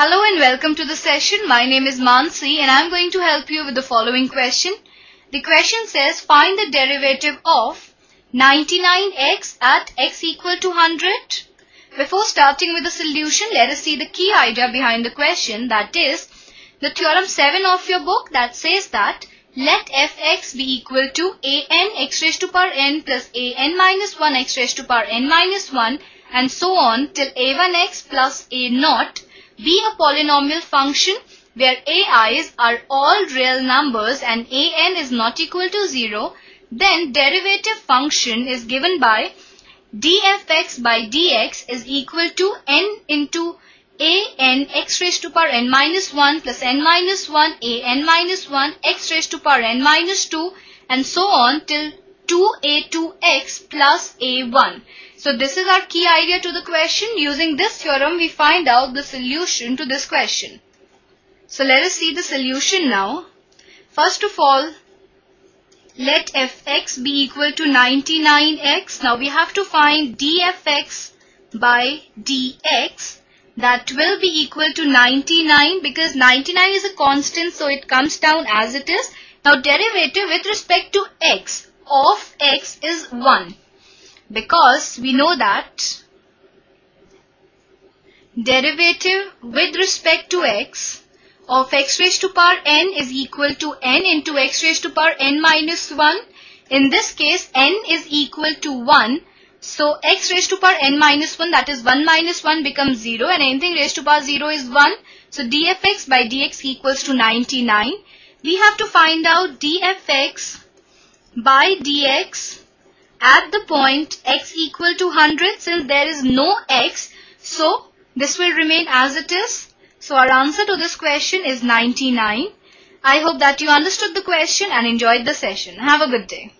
Hello and welcome to the session. My name is Mansi and I'm going to help you with the following question. The question says find the derivative of 99x at x equal to 100. Before starting with the solution, let us see the key idea behind the question that is the theorem 7 of your book that says that let fx be equal to an x raised to power n plus an minus 1 x raised to power n minus 1 and so on till a1x plus a naught be a polynomial function where ai's are all real numbers and an is not equal to 0, then derivative function is given by dfx by dx is equal to n into a n x raised to power n minus 1 plus n minus 1 a n minus 1 x raised to power n minus 2 and so on till 2a2x plus a1. So this is our key idea to the question. Using this theorem, we find out the solution to this question. So let us see the solution now. First of all, let fx be equal to 99x. Now we have to find dfx by dx that will be equal to 99 because 99 is a constant so it comes down as it is. Now derivative with respect to x of x is 1 because we know that derivative with respect to x of x raised to power n is equal to n into x raised to power n minus 1. In this case, n is equal to 1. So, x raised to power n minus 1 that is 1 minus 1 becomes 0 and anything raised to power 0 is 1. So, dfx by dx equals to 99. We have to find out dfx by dx at the point x equal to 100 since there is no x. So, this will remain as it is. So, our answer to this question is 99. I hope that you understood the question and enjoyed the session. Have a good day.